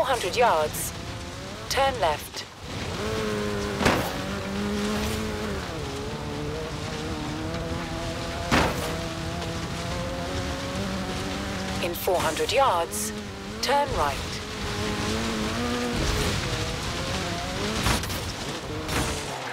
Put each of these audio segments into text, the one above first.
400 yards, turn left. In 400 yards, turn right.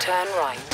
Turn right.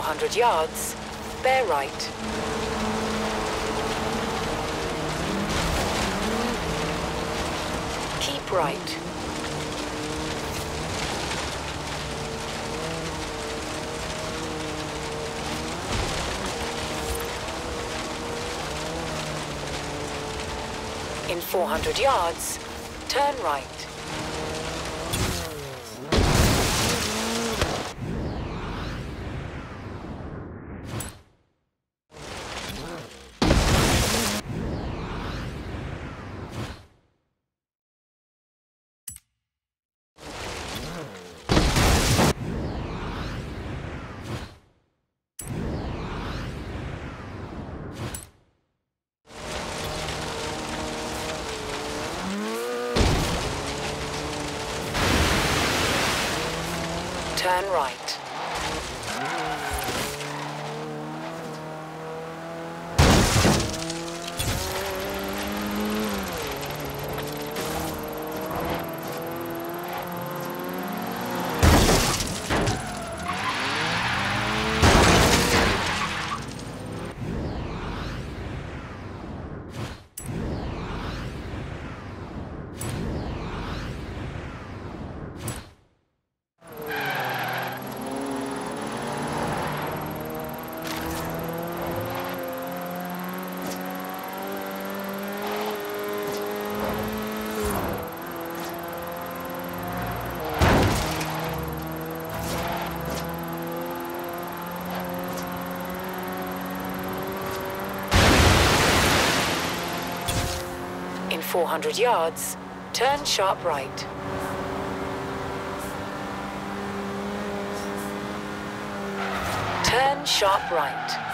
400 yards, bear right. Keep right. In 400 yards, turn right. Turn right. 400 yards, turn sharp right. Turn sharp right.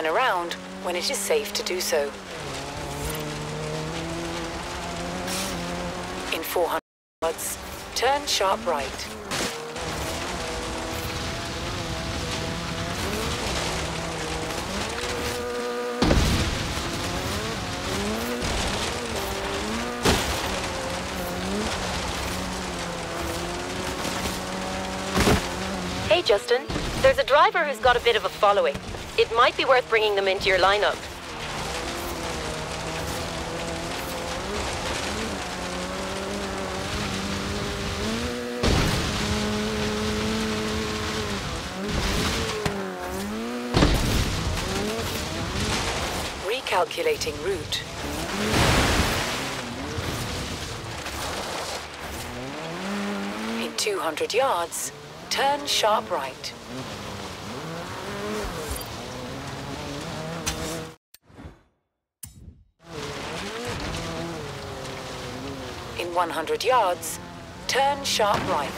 Turn around when it is safe to do so. In 400 yards, turn sharp right. Hey, Justin. There's a driver who's got a bit of a following. It might be worth bringing them into your lineup. Recalculating route. In 200 yards, turn sharp right. 100 yards, turn sharp right.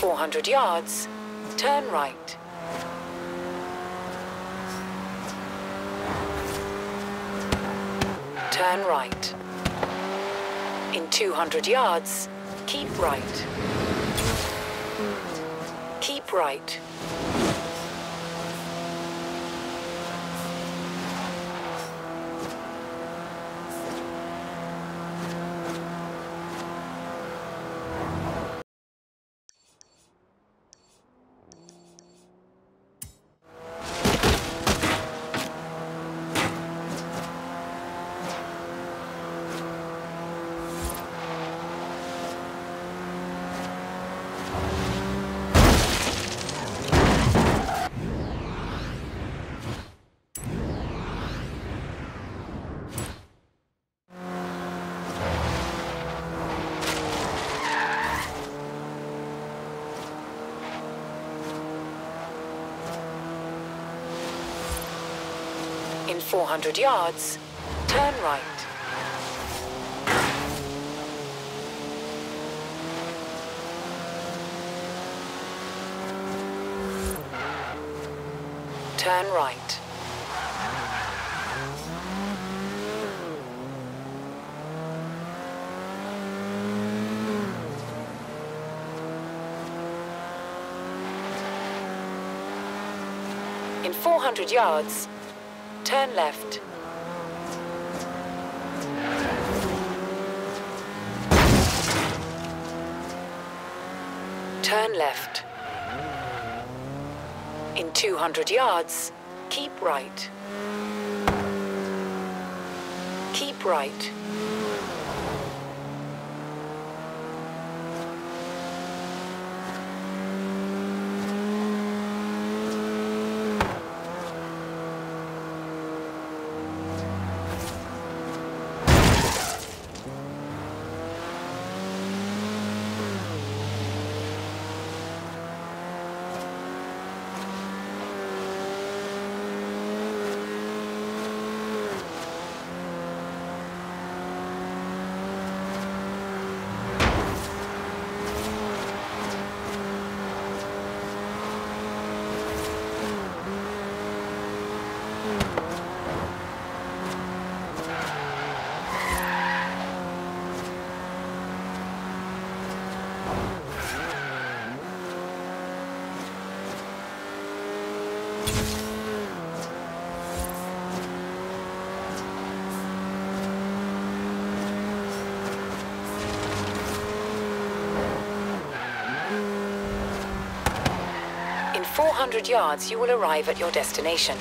400 yards, turn right. Turn right. In 200 yards, keep right. Keep right. 400 yards, turn right. Turn right. In 400 yards, turn left. Turn left. In 200 yards, keep right. Keep right. In 400 yards, you will arrive at your destination.